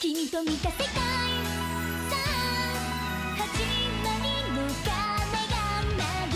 君と見た世界さあ始まりの鐘が鳴る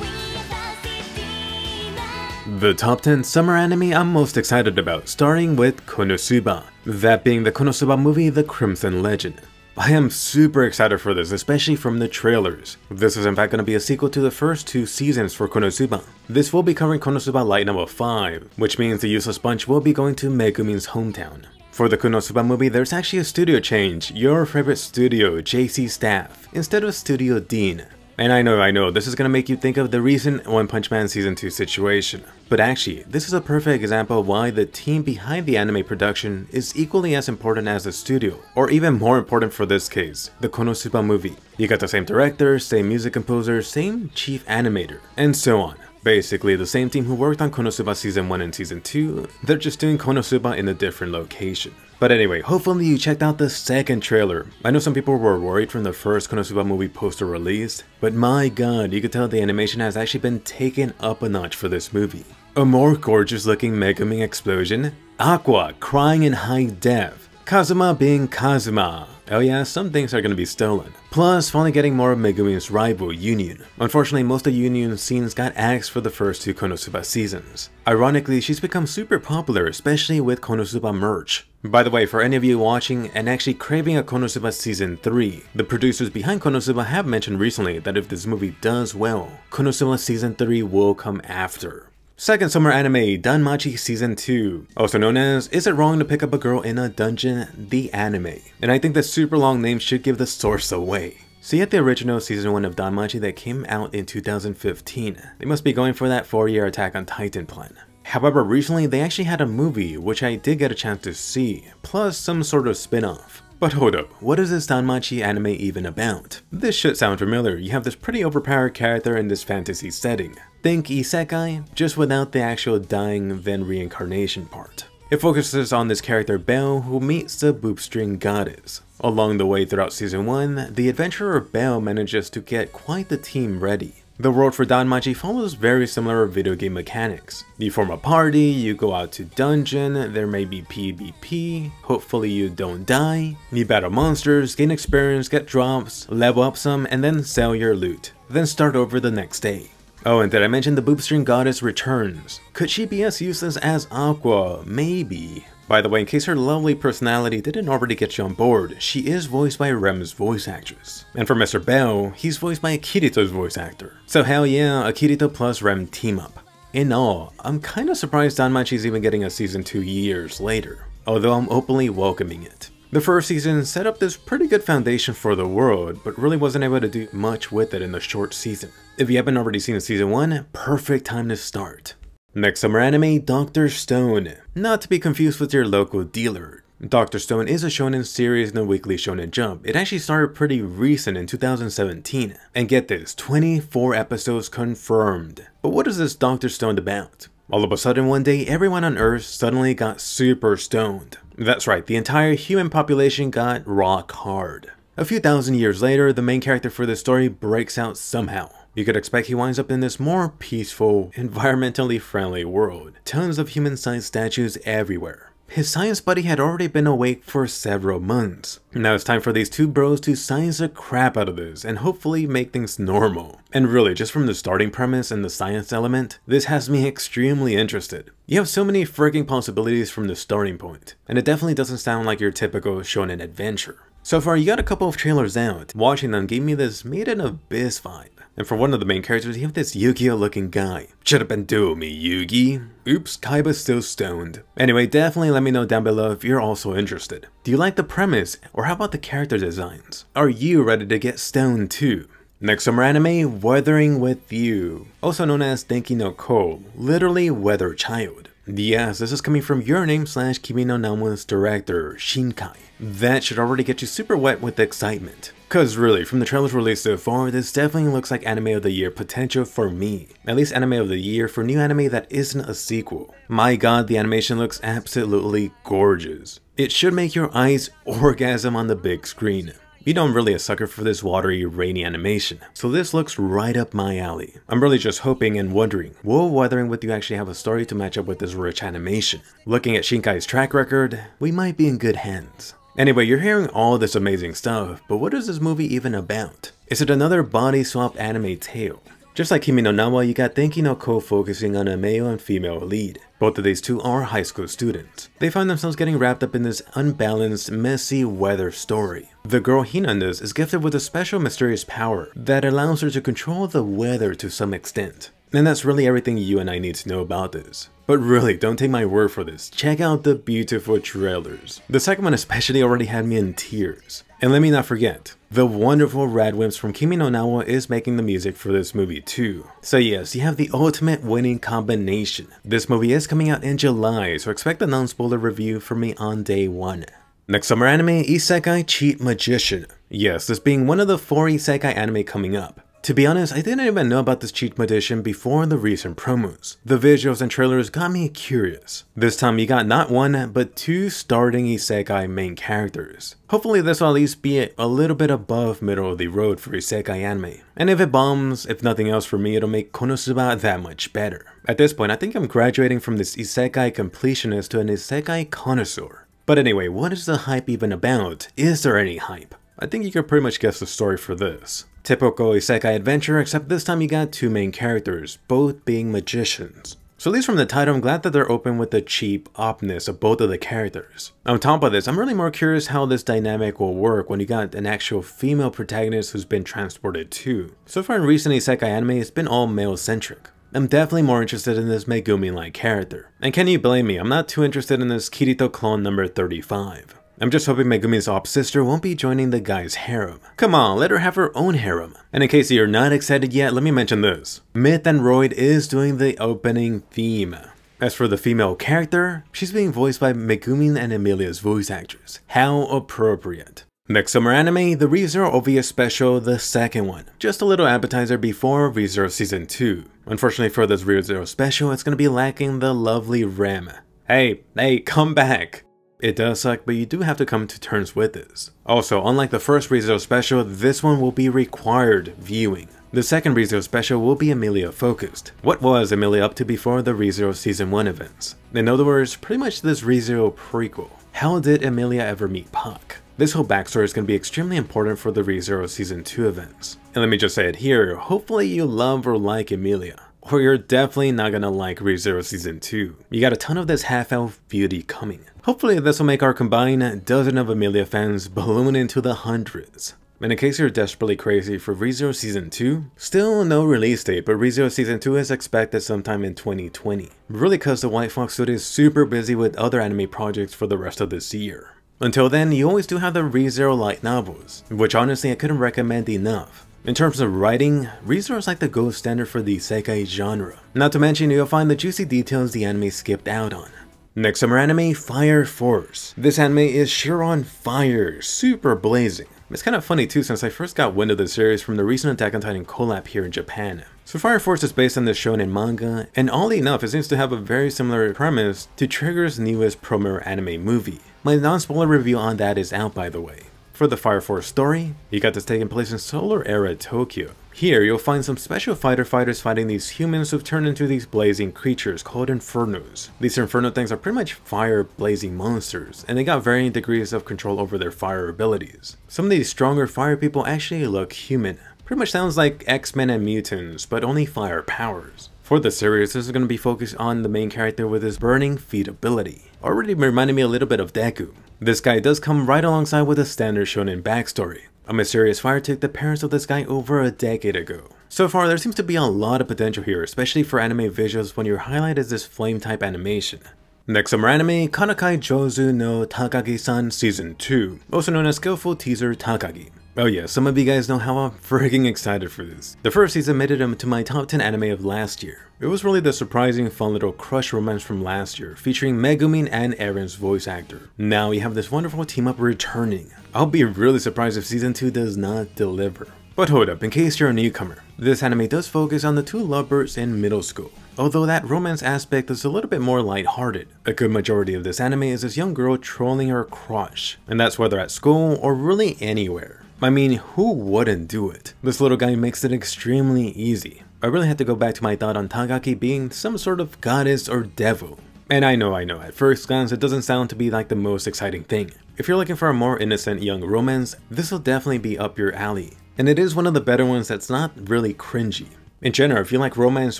We are the city The top 10 summer anime I'm most excited about, starting with Konosuba. That being the Konosuba movie The Crimson Legend. I am super excited for this, especially from the trailers. This is in fact going to be a sequel to the first two seasons for Konosuba. This will be covering Konosuba Light Number 5, which means the useless bunch will be going to Megumin's hometown. For the Konosuba movie, there's actually a studio change, your favorite studio, JC Staff, instead of Studio Dean. And I know, I know, this is gonna make you think of the recent One Punch Man Season 2 situation. But actually, this is a perfect example of why the team behind the anime production is equally as important as the studio, or even more important for this case, the Konosuba movie. You got the same director, same music composer, same chief animator, and so on. Basically, the same team who worked on Konosuba Season 1 and Season 2, they're just doing Konosuba in a different location. But anyway, hopefully you checked out the second trailer. I know some people were worried from the first Konosuba movie poster released, but my god, you could tell the animation has actually been taken up a notch for this movie. A more gorgeous looking Megumin explosion, Aqua crying in high def, Kazuma being Kazuma. Oh yeah, some things are gonna be stolen. Plus, finally getting more of Megumin's rival, Yunyun. Unfortunately, most of Yunyun's scenes got axed for the first two Konosuba seasons. Ironically, she's become super popular, especially with Konosuba merch. By the way, for any of you watching and actually craving a Konosuba Season 3, the producers behind Konosuba have mentioned recently that if this movie does well, Konosuba Season 3 will come after. Second summer anime, Danmachi Season 2, also known as Is It Wrong to Pick Up a Girl in a Dungeon? The Anime. And I think the super long name should give the source away. So had the original season 1 of Danmachi that came out in 2015. They must be going for that 4 year Attack on Titan plan. However, recently they actually had a movie, which I did get a chance to see, plus some sort of spin-off. But hold up, what is this Danmachi anime even about? This should sound familiar, you have this pretty overpowered character in this fantasy setting. Think isekai, just without the actual dying then reincarnation part. It focuses on this character Bell who meets the boob string goddess. Along the way throughout season 1, the adventurer Bell manages to get quite the team ready. The world for Danmachi follows very similar video game mechanics. You form a party, you go out to dungeon, there may be PvP, hopefully you don't die, you battle monsters, gain experience, get drops, level up some, and then sell your loot. Then start over the next day. Oh, and did I mention the boobstring goddess returns? Could she be as useless as Aqua? Maybe. By the way, in case her lovely personality didn't already get you on board, she is voiced by Rem's voice actress. And for Mr. Bell, he's voiced by Kirito's voice actor. So hell yeah, a Kirito plus Rem team up. In all, I'm kinda surprised Danmachi's even getting a season 2 years later, although I'm openly welcoming it. The first season set up this pretty good foundation for the world, but really wasn't able to do much with it in the short season. If you haven't already seen season 1, perfect time to start. Next summer anime, Dr. Stone. Not to be confused with your local dealer. Dr. Stone is a shonen series in the Weekly Shonen Jump. It actually started pretty recent in 2017. And get this, 24 episodes confirmed. But what is this Dr. Stone about? All of a sudden one day, everyone on Earth suddenly got super stoned. That's right, the entire human population got rock hard. A few thousand years later, the main character for this story breaks out somehow. You could expect he winds up in this more peaceful, environmentally friendly world. Tons of human-sized statues everywhere. His science buddy had already been awake for several months. Now it's time for these two bros to science the crap out of this and hopefully make things normal. And really, just from the starting premise and the science element, this has me extremely interested. You have so many freaking possibilities from the starting point, and it definitely doesn't sound like your typical shonen adventure. So far, you got a couple of trailers out. Watching them gave me this Made in Abyss vibe. And for one of the main characters, you have this Yu-Gi-Oh looking guy. Shut up and do me, Yugi. Oops, Kaiba's still stoned. Anyway, definitely let me know down below if you're also interested. Do you like the premise, or how about the character designs? Are you ready to get stoned too? Next summer anime, Weathering With You, also known as Tenki no Ko, literally Weather Child. Yes, this is coming from Your Name slash Kimi no Na Wa's director, Shinkai. That should already get you super wet with excitement. Cause really, from the trailers released so far, this definitely looks like anime of the year potential for me. At least anime of the year for new anime that isn't a sequel. My god, the animation looks absolutely gorgeous. It should make your eyes orgasm on the big screen. You know I'm really a sucker for this watery, rainy animation, so this looks right up my alley. I'm really just hoping and wondering, will Weathering With You actually have a story to match up with this rich animation? Looking at Shinkai's track record, we might be in good hands. Anyway, you're hearing all this amazing stuff, but what is this movie even about? Is it another body swap anime tale? Just like Kimi no Na wa, you got Tenki no Ko focusing on a male and female lead. Both of these two are high school students. They find themselves getting wrapped up in this unbalanced, messy weather story. The girl Hina in this is gifted with a special mysterious power that allows her to control the weather to some extent. And that's really everything you and I need to know about this. But really, don't take my word for this. Check out the beautiful trailers. The second one especially already had me in tears. And let me not forget, the wonderful Radwimps from Kimi no Na wa is making the music for this movie too. So yes, you have the ultimate winning combination. This movie is coming out in July, so expect a non-spoiler review from me on day one. Next summer anime, Isekai Cheat Magician. Yes, this being one of the four Isekai anime coming up. To be honest, I didn't even know about this cheat edition before the recent promos. The visuals and trailers got me curious. This time you got not one, but two starting isekai main characters. Hopefully this will at least be a little bit above middle of the road for isekai anime. And if it bombs, if nothing else for me, it'll make Konosuba that much better. At this point, I think I'm graduating from this isekai completionist to an isekai connoisseur. But anyway, what is the hype even about? Is there any hype? I think you can pretty much guess the story for this. Typical isekai adventure, except this time you got two main characters, both being magicians. So at least from the title, I'm glad that they're open with the cheap opness of both of the characters. On top of this, I'm really more curious how this dynamic will work when you got an actual female protagonist who's been transported too. So far in recent isekai anime, it's been all male-centric. I'm definitely more interested in this Megumin-like character. And can you blame me, I'm not too interested in this Kirito clone number 35. I'm just hoping Megumin's op sister won't be joining the guy's harem. Come on, let her have her own harem. And in case you're not excited yet, let me mention this. MYTH & ROID is doing the opening theme. As for the female character, she's being voiced by Megumi and Emilia's voice actors. How appropriate. Next summer anime, the ReZero OVA special, the second one. Just a little appetizer before ReZero season 2. Unfortunately for this ReZero special, it's gonna be lacking the lovely Rem. Hey, hey, come back! It does suck, but you do have to come to terms with this. Also, unlike the first ReZero special, this one will be required viewing. The second ReZero special will be Emilia focused. What was Emilia up to before the ReZero Season 1 events? In other words, pretty much this ReZero prequel. How did Emilia ever meet Puck? This whole backstory is going to be extremely important for the ReZero Season 2 events. And let me just say it here, hopefully you love or like Emilia or you're definitely not gonna like ReZero Season 2. You got a ton of this half-elf beauty coming. Hopefully this will make our combined dozen of Emilia fans balloon into the hundreds. And in case you're desperately crazy for ReZero Season 2, still no release date, but ReZero Season 2 is expected sometime in 2020. Really cause the White Fox Studio is super busy with other anime projects for the rest of this year. Until then, you always do have the ReZero light novels, which honestly I couldn't recommend enough. In terms of writing, ReZero is like the gold standard for the isekai genre. Not to mention, you'll find the juicy details the anime skipped out on. Next summer anime, Fire Force. This anime is sheer on fire, super blazing. It's kind of funny too since I first got wind of the series from the recent Attack on Titan collab here in Japan. So Fire Force is based on the shonen manga, and oddly enough it seems to have a very similar premise to Trigger's newest Promare anime movie. My non-spoiler review on that is out by the way. For the Fire Force story, you got this taking place in Solar Era Tokyo. Here, you'll find some special fighter fighters fighting these humans who've turned into these blazing creatures called Infernos. These Inferno things are pretty much fire blazing monsters, and they got varying degrees of control over their fire abilities. Some of these stronger fire people actually look human. Pretty much sounds like X-Men and mutants, but only fire powers. For the series, this is going to be focused on the main character with his burning feet ability. Already reminded me a little bit of Deku. This guy does come right alongside with a standard shonen backstory. A mysterious fire took the parents of this guy over a decade ago. So far, there seems to be a lot of potential here, especially for anime visuals when your highlight is this flame type animation. Next summer anime, Karakai Jouzu no Takagi-san Season 2, also known as Skillful Teaser Takagi. Oh yeah, some of you guys know how I'm freaking excited for this. The first season made it into my top 10 anime of last year. It was really the surprising fun little crush romance from last year, featuring Megumin and Eren's voice actor. Now we have this wonderful team up returning. I'll be really surprised if season 2 does not deliver. But hold up, in case you're a newcomer, this anime does focus on the two lovebirds in middle school. although that romance aspect is a little bit more lighthearted. A good majority of this anime is this young girl trolling her crush, and that's whether at school or really anywhere. I mean, who wouldn't do it? This little guy makes it extremely easy. I really had to go back to my thought on Takagi being some sort of goddess or devil. And I know, I know, at first glance it doesn't sound to be like the most exciting thing. If you're looking for a more innocent young romance, this will definitely be up your alley. And it is one of the better ones that's not really cringy. In general, if you like romance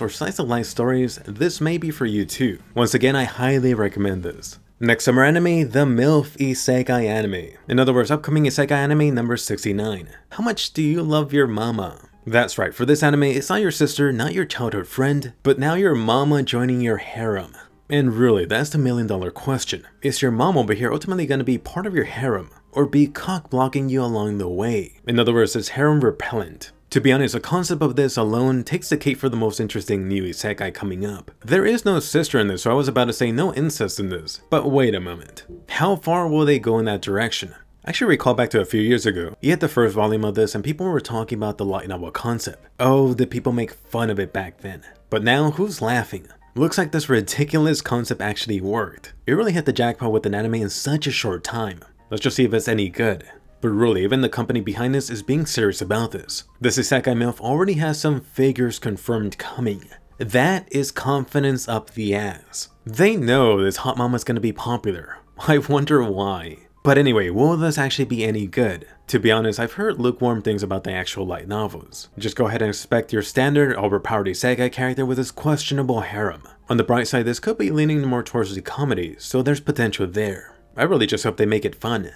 or slice of life stories, this may be for you too. Once again, I highly recommend this. Next summer anime, the MILF Isekai anime. In other words, upcoming Isekai anime number 69. How much do you love your mama? That's right, for this anime, it's not your sister, not your childhood friend, but now your mama joining your harem. And really, that's the million dollar question. Is your mom over here ultimately going to be part of your harem, or be cock blocking you along the way? In other words, it's harem repellent. To be honest, the concept of this alone takes the cake for the most interesting new isekai coming up. There is no sister in this, so I was about to say no incest in this. But wait a moment. How far will they go in that direction? I actually recall back to a few years ago. You had the first volume of this and people were talking about the light novel concept. Oh, did people make fun of it back then? But now, who's laughing? Looks like this ridiculous concept actually worked. It really hit the jackpot with an anime in such a short time. Let's just see if it's any good. But really, even the company behind this is being serious about this. The Isekai MILF already has some figures confirmed coming. That is confidence up the ass. They know this hot mama's gonna be popular. I wonder why. But anyway, will this actually be any good? To be honest, I've heard lukewarm things about the actual light novels. Just go ahead and expect your standard overpowered isekai character with his questionable harem. On the bright side, this could be leaning more towards the comedy, so there's potential there. I really just hope they make it fun.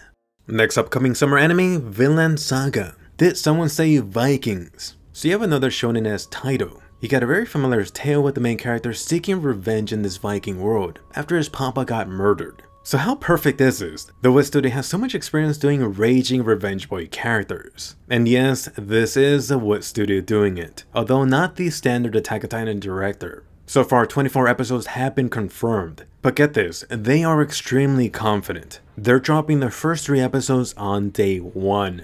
Next upcoming summer anime, Vinland Saga. Did someone say Vikings? So you have another shonen as Taito. You got a very familiar tale with the main character seeking revenge in this Viking world after his papa got murdered. So how perfect is this? The Wit Studio has so much experience doing raging revenge boy characters. And yes, this is the Wit Studio doing it, although not the standard Attack on Titan director. So far, 24 episodes have been confirmed. But get this, they are extremely confident. They're dropping their first three episodes on day one.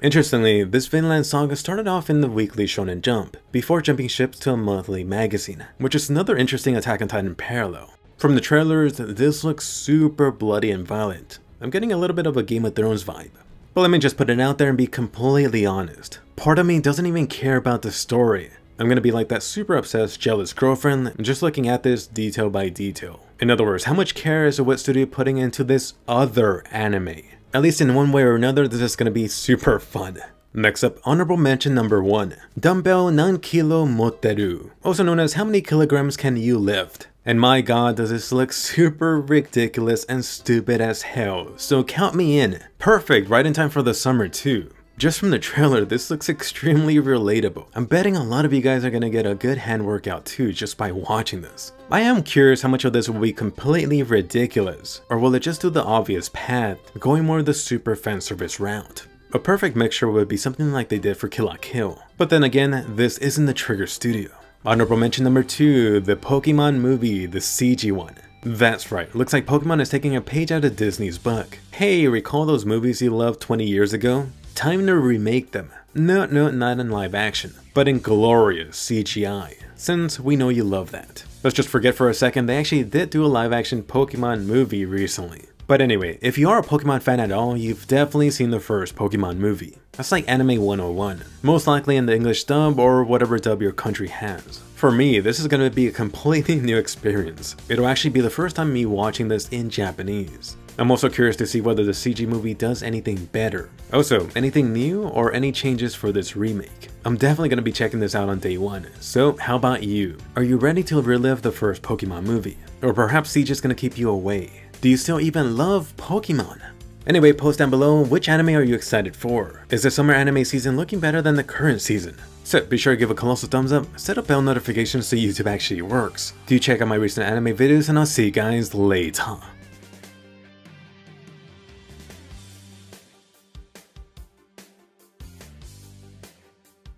Interestingly, this Vinland Saga started off in the weekly Shonen Jump, before jumping ships to a monthly magazine, which is another interesting Attack on Titan parallel. From the trailers, this looks super bloody and violent. I'm getting a little bit of a Game of Thrones vibe. But let me just put it out there and be completely honest. Part of me doesn't even care about the story. I'm gonna be like that super obsessed, jealous girlfriend, just looking at this detail by detail. In other words, how much care is the Wit Studio putting into this other anime? At least in one way or another, this is gonna be super fun. Next up, honorable mention number 1. Dumbbell Nan Kilo Moteru. Also known as how many kilograms can you lift? And my god does this look super ridiculous and stupid as hell, so count me in. Perfect, right in time for the summer too. Just from the trailer, this looks extremely relatable. I'm betting a lot of you guys are gonna get a good hand workout too just by watching this. I am curious how much of this will be completely ridiculous, or will it just do the obvious path, going more the super fan service route. A perfect mixture would be something like they did for Kill la Kill. But then again, this isn't the Trigger Studio. Honorable mention number 2, the Pokemon movie, the CG one. That's right, looks like Pokemon is taking a page out of Disney's book. Hey, recall those movies you loved 20 years ago? Time to remake them. No, no, not in live action, but in glorious CGI, since we know you love that. Let's just forget for a second, they actually did do a live action Pokemon movie recently. But anyway, if you are a Pokemon fan at all, you've definitely seen the first Pokemon movie. That's like Anime 101, most likely in the English dub or whatever dub your country has. For me, this is going to be a completely new experience. It'll actually be the first time me watching this in Japanese. I'm also curious to see whether the CG movie does anything better. Also, anything new or any changes for this remake. I'm definitely going to be checking this out on day one, so how about you? Are you ready to relive the first Pokemon movie? Or perhaps CG is going to keep you away? Do you still even love Pokemon? Anyway, post down below which anime are you excited for? Is the summer anime season looking better than the current season? So be sure to give a colossal thumbs up, set up bell notifications so YouTube actually works. Do check out my recent anime videos and I'll see you guys later.